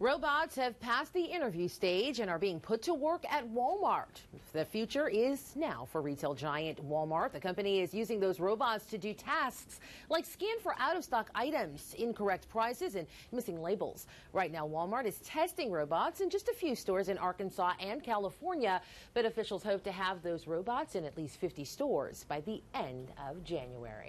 Robots have passed the interview stage and are being put to work at Walmart. The future is now for retail giant Walmart. The company is using those robots to do tasks like scan for out of stock items, incorrect prices, and missing labels. Right now, Walmart is testing robots in just a few stores in Arkansas and California, but officials hope to have those robots in at least 50 stores by the end of January.